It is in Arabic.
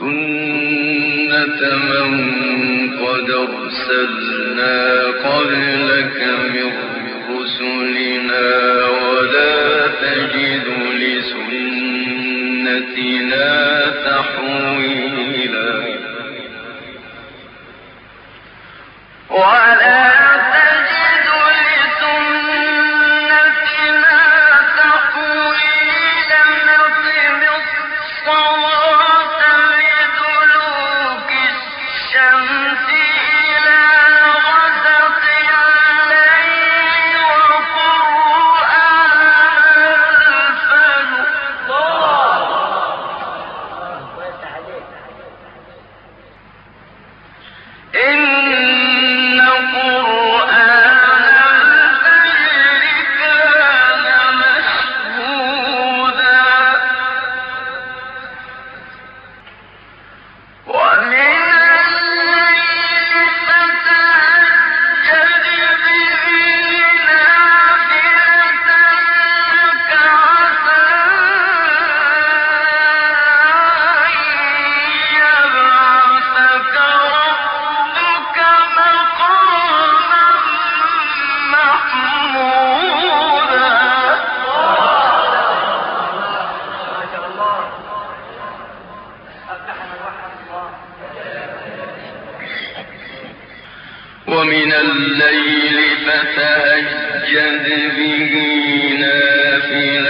سنة من قد قبلك من رسلنا ولا تجد لسنتنا تحويلا ومن الليل فتهجد به نافلة.